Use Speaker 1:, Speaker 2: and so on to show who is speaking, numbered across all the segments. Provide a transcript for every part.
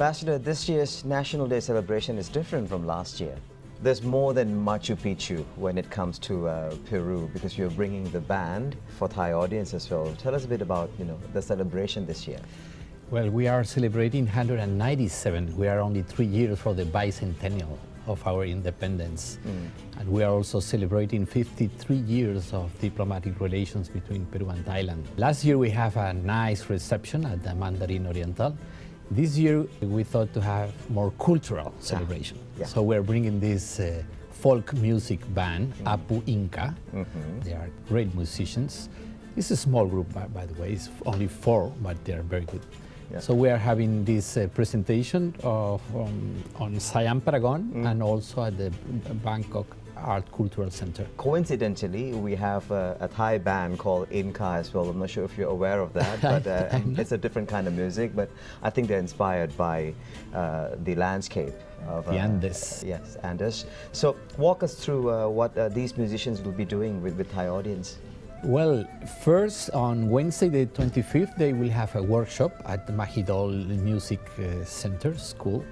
Speaker 1: Ambassador, this year's National Day celebration is different from last year. There's more than Machu Picchu when it comes to uh, Peru because you're bringing the band for Thai audience as well. Tell us a bit about you know the celebration this year.
Speaker 2: Well, we are celebrating 197. We are only three years for the bicentennial of our independence. And we are also celebrating 53 years of diplomatic relations between Peru and Thailand. Last year we have a nice reception at the Mandarin Oriental. This year we thought to have more cultural celebration.
Speaker 1: yeah.
Speaker 2: So we're bringing this uh, folk music band, Apu Inca. They are great musicians. It's a small group, by, by the way. It's only four, but they are very good.
Speaker 1: Yeah.
Speaker 2: So we are having this uh, presentation of, um, on Siam Paragon and also at the Bangkok Art Cultural Center.
Speaker 1: Coincidentally, we have a, a Thai band called Inca as well. I'm not sure if you're aware of that, but uh, it's a different kind of music. But I think they're inspired by uh, the landscape of
Speaker 2: The Andes.
Speaker 1: Yes, Andes. So walk us through uh, what uh, these musicians will be doing with, with Thai audience.
Speaker 2: Well, first on Wednesday the 25th, they will have a workshop at the Mahidol Music uh, Center School.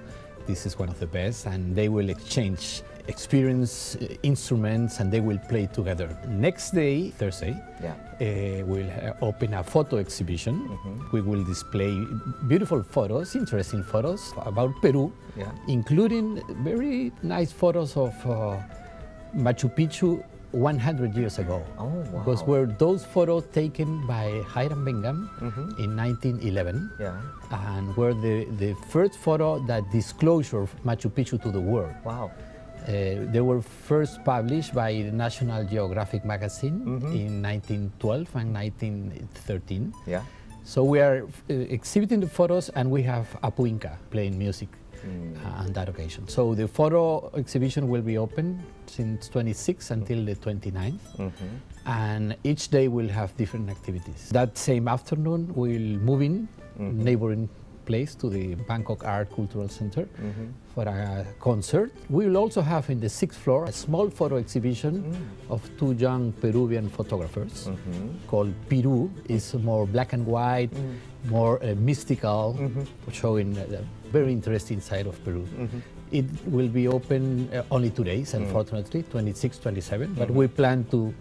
Speaker 2: This is one of the best, and they will exchange experience, uh, instruments, and they will play together. Next day, Thursday,
Speaker 1: Yeah.
Speaker 2: uh, we'll uh, open a photo exhibition. We will display beautiful photos, interesting photos about Peru,
Speaker 1: Yeah.
Speaker 2: including very nice photos of uh, Machu Picchu 100 years ago.
Speaker 1: Oh,
Speaker 2: Because were those photos taken by Hiram Bingham in 1911
Speaker 1: Yeah.
Speaker 2: and were the, the first photo that disclosure Machu Picchu to the world.
Speaker 1: Wow.
Speaker 2: Uh, they were first published by the National Geographic magazine in 1912 and 1913.
Speaker 1: Yeah.
Speaker 2: So we are uh, exhibiting the photos and we have Apu Inca playing music uh, on that occasion. So the photo exhibition will be open since 26 until the 29th. And each day we'll have different activities. That same afternoon we'll move in neighboring place to the Bangkok Art Cultural Center mm-hmm. for a concert. We will also have in the sixth floor a small photo exhibition mm. of two young Peruvian photographers mm-hmm. called Peru. It's more black and white, mm. more uh, mystical, mm-hmm. showing uh, the very interesting side of Peru. It will be open uh, only two days, mm. unfortunately, 26, 27, but we plan to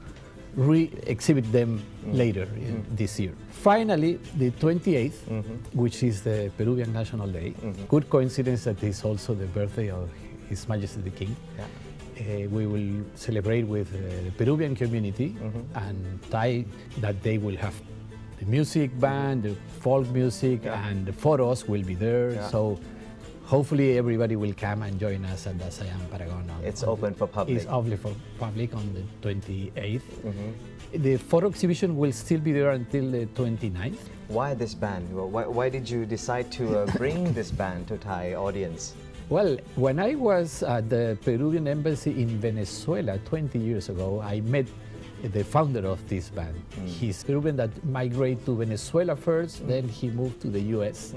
Speaker 2: re-exhibit them mm. later in mm. this year. Finally, the 28th, mm-hmm. which is the Peruvian National Day, mm-hmm. good coincidence that it's also the birthday of His Majesty the King.
Speaker 1: Yeah.
Speaker 2: Uh, we will celebrate with uh, the Peruvian community mm-hmm. and Thai that they will have the music band, the folk music,
Speaker 1: Yeah.
Speaker 2: and the photos will be there.
Speaker 1: Yeah.
Speaker 2: So hopefully everybody will come and join us at the Siam Paragon. on-
Speaker 1: It's
Speaker 2: on
Speaker 1: open for public.
Speaker 2: It's open for public on the 28th.
Speaker 1: Mm-hmm.
Speaker 2: The photo exhibition will still be there until the 29th.
Speaker 1: Why this band? Why, why did you decide to uh, bring this band to Thai audience?
Speaker 2: Well, when I was at the Peruvian embassy in Venezuela 20 years ago, I met the founder of this band. He's Peruvian that migrated to Venezuela first, then he moved to the US.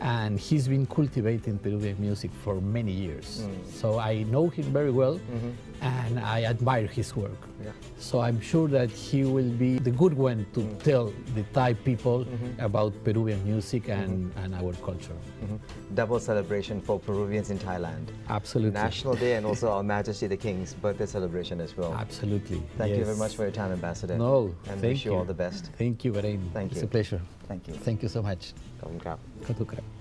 Speaker 2: And he's been cultivating Peruvian music for many years. Mm. So I know him very well mm-hmm and I admire his work.
Speaker 1: Yeah.
Speaker 2: So I'm sure that he will be the good one to mm. tell the Thai people mm -hmm. about Peruvian music and, mm -hmm. and our culture. -hmm.
Speaker 1: Double celebration for Peruvians in Thailand.
Speaker 2: Absolutely.
Speaker 1: National Day and also Our Majesty the King's birthday celebration as well.
Speaker 2: Absolutely.
Speaker 1: Thank yes. you very much for your time, Ambassador.
Speaker 2: No,
Speaker 1: and
Speaker 2: thank
Speaker 1: wish you, you all the best.
Speaker 2: Thank you, Varin.
Speaker 1: Thank you.
Speaker 2: It's a pleasure.
Speaker 1: Thank you.
Speaker 2: Thank you so much.
Speaker 1: ขอบคุณครับ
Speaker 2: ขอบคุณครับ